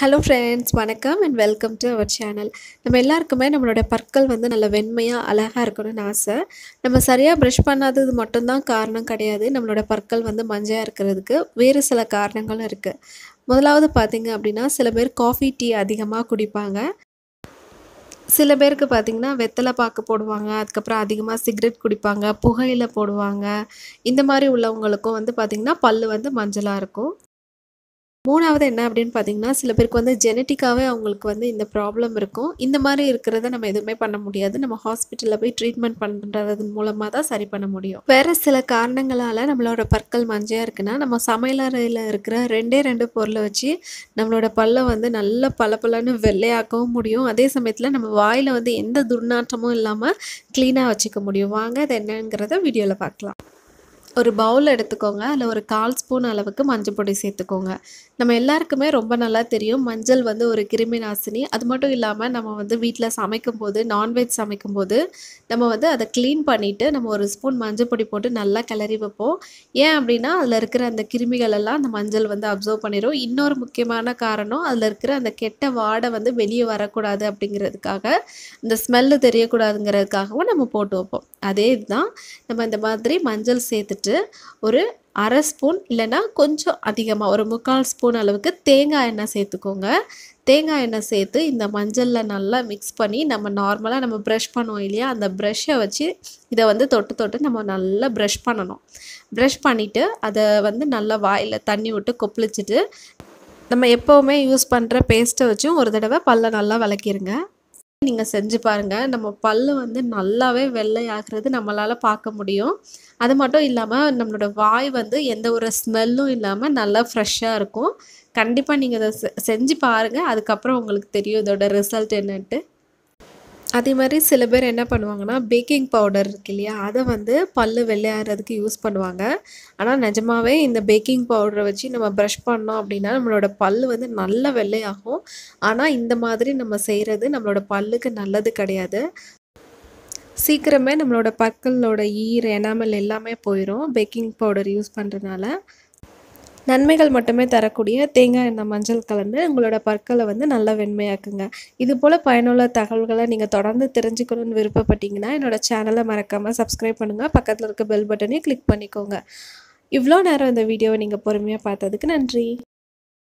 Hello friends வணக்கம் and welcome to our channel நம்ம எல்லாருக்குமே நம்மளோட பற்கள் வந்து நல்ல வெண்மையாக அழகாக இருக்கணும்னு ஆசை. நம்ம சரியாக ப்ரஷ் பண்ணாதது மட்டும்தான் காரணம் கிடையாது. நம்மளோட பற்கள் வந்து மஞ்சையாக இருக்கிறதுக்கு வேறு சில காரணங்களும் இருக்குது முதலாவது பார்த்தீங்க அப்படின்னா சில பேர் காஃபி டீ அதிகமாக குடிப்பாங்க. சில பேருக்கு பார்த்திங்கன்னா வெத்தலை பாக்கு போடுவாங்க அதுக்கப்புறம் அதிகமாக சிகரெட் குடிப்பாங்க புகையில போடுவாங்க. இந்த மாதிரி உள்ளவங்களுக்கும் வந்து பார்த்திங்கன்னா பல் வந்து மஞ்சளாக இருக்கும். மூணாவது என்ன அப்படின்னு பார்த்தீங்கன்னா சில பேருக்கு வந்து ஜெனட்டிக்காகவே அவங்களுக்கு வந்து இந்த ப்ராப்ளம் இருக்கும். இந்த மாதிரி இருக்கிறத நம்ம எதுவுமே பண்ண முடியாது. நம்ம ஹாஸ்பிட்டலில் போய் ட்ரீட்மெண்ட் பண்ணுறது மூலமாக தான் சரி பண்ண முடியும். வேறு சில காரணங்களால் நம்மளோட பற்கள் மஞ்சையாக இருக்குன்னா நம்ம சமையலறையில் இருக்கிற ரெண்டே ரெண்டு பொருளை வச்சு நம்மளோட பல்லை வந்து நல்ல பளபளன்னு வெள்ளையாக்கவும் முடியும். அதே சமயத்தில் நம்ம வாயில் வந்து எந்த துர்நாற்றமும் இல்லாமல் க்ளீனாக வச்சுக்க முடியும். வாங்க அது என்னங்கிறத வீடியோவில் பார்க்கலாம். ஒரு பவுல் எடுத்துக்கோங்க. அதில் ஒரு கால் ஸ்பூன் அளவுக்கு மஞ்சள் பொடி சேர்த்துக்கோங்க. நம்ம எல்லாருக்குமே ரொம்ப நல்லா தெரியும். மஞ்சள் வந்து ஒரு கிருமி நாசினி. அது மட்டும் இல்லாமல் நம்ம வந்து வீட்டில் சமைக்கும் போது நான்வெஜ் சமைக்கும் போது நம்ம வந்து அதை க்ளீன் பண்ணிவிட்டு நம்ம ஒரு ஸ்பூன் மஞ்சள் பொடி போட்டு நல்லா கிளறி வைப்போம். ஏன் அப்படின்னா அதில் இருக்கிற அந்த கிருமிகள் எல்லாம் அந்த மஞ்சள் வந்து அப்சர்வ் பண்ணிடும் இன்னொரு முக்கியமான காரணம் அதில் இருக்கிற அந்த கெட்ட வாடை வந்து வெளியே வரக்கூடாது அப்படிங்கிறதுக்காக இந்த ஸ்மெல்லு தெரியக்கூடாதுங்கிறதுக்காகவும் நம்ம போட்டு வைப்போம். அதே இதுதான். நம்ம இந்த மாதிரி மஞ்சள் சேர்த்துட்டு ஒரு அரை ஸ்பூன் இல்லைன்னா கொஞ்சம் அதிகமாக ஒரு முக்கால் ஸ்பூன் அளவுக்கு தேங்காய் எண்ணெய் சேர்த்துக்கோங்க. தேங்காய் எண்ணெய் சேர்த்து இந்த மஞ்சளில் நல்லா மிக்ஸ் பண்ணி நம்ம நார்மலாக நம்ம ப்ரஷ் பண்ணுவோம் இல்லையா? அந்த ப்ரஷ்ஷை வச்சு இதை வந்து தொட்டு தொட்டு நம்ம நல்லா ப்ரஷ் பண்ணணும். ப்ரஷ் பண்ணிவிட்டு அதை வந்து நல்லா வாயில் தண்ணி விட்டு கொப்பளிச்சிட்டு நம்ம எப்போவுமே யூஸ் பண்ணுற பேஸ்ட்டை வச்சும் ஒரு தடவை பல்ல நல்லா விளக்கிருங்க நீங்கள் செஞ்சு பாருங்கள் நம்ம பல் வந்து நல்லாவே வெள்ளை ஆகிறது நம்மளால் பார்க்க முடியும். அது மட்டும் இல்லாமல் நம்மளோட வாய் வந்து எந்த ஒரு ஸ்மெல்லும் இல்லாமல் நல்லா ஃப்ரெஷ்ஷாக இருக்கும். கண்டிப்பாக நீங்கள் இதை செ செஞ்சு பாருங்கள் அதுக்கப்புறம் உங்களுக்கு தெரியும் இதோட ரிசல்ட் என்னன்ட்டு. அதே மாதிரி சில பேர் என்ன பண்ணுவாங்கன்னா பேக்கிங் பவுடர் இருக்கு இல்லையா? அதை வந்து பல் வெள்ளையாகிறதுக்கு யூஸ் பண்ணுவாங்க. ஆனால் நிஜமாவே இந்த பேக்கிங் பவுடரை வச்சு நம்ம ப்ரஷ் பண்ணோம் அப்படின்னா நம்மளோட பல் வந்து நல்ல வெள்ளையாகும். ஆனால் இந்த மாதிரி நம்ம செய்கிறது நம்மளோட பல்லுக்கு நல்லது கிடையாது. சீக்கிரமே நம்மளோட பற்களோட ஈர் எனாமல் எல்லாமே போயிடும் பேக்கிங் பவுடர் யூஸ் பண்ணுறதுனால நன்மைகள் மட்டுமே தரக்கூடிய தேங்காய் எண்ணெய் மஞ்சள் கலந்து உங்களோட பற்களை வந்து நல்லா வெண்மையாக்குங்க. இது போல் பயனுள்ள தகவல்களை நீங்கள் தொடர்ந்து தெரிஞ்சுக்கணும்னு விருப்பப்பட்டீங்கன்னா என்னோடய சேனலை மறக்காமல் சப்ஸ்கிரைப் பண்ணுங்கள் பக்கத்தில் இருக்க பெல் பட்டனையும் கிளிக் பண்ணிக்கோங்க. இவ்வளோ நேரம் இந்த வீடியோவை நீங்கள் பொறுமையாக பார்த்ததுக்கு நன்றி.